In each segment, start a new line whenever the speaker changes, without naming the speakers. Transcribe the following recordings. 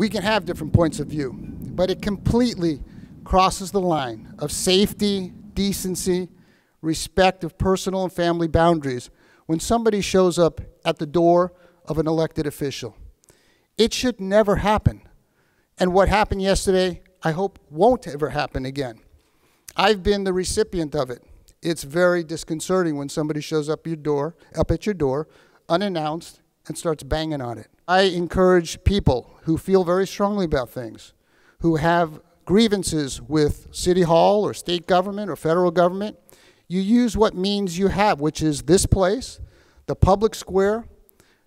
we can have different points of view, but it completely crosses the line of safety, decency, respect of personal and family boundaries when somebody shows up at the door of an elected official. It should never happen. And what happened yesterday, I hope won't ever happen again. I've been the recipient of it. It's very disconcerting when somebody shows up your door, up at your door, unannounced, and starts banging on it. I encourage people who feel very strongly about things, who have grievances with city hall or state government or federal government, you use what means you have, which is this place, the public square,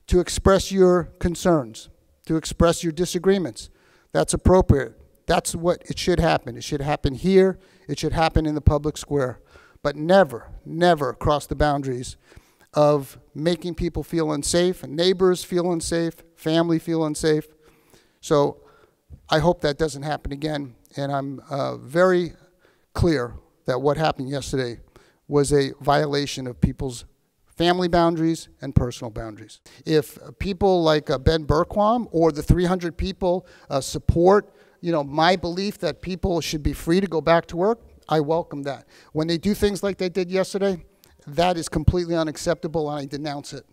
to express your concerns, to express your disagreements. That's appropriate. That's what it should happen. It should happen here. It should happen in the public square. But never, never cross the boundaries of making people feel unsafe, neighbors feel unsafe, family feel unsafe. So I hope that doesn't happen again. And I'm uh, very clear that what happened yesterday was a violation of people's family boundaries and personal boundaries. If people like uh, Ben Bergquam or the 300 people uh, support, you know, my belief that people should be free to go back to work, I welcome that. When they do things like they did yesterday, that is completely unacceptable and I denounce it.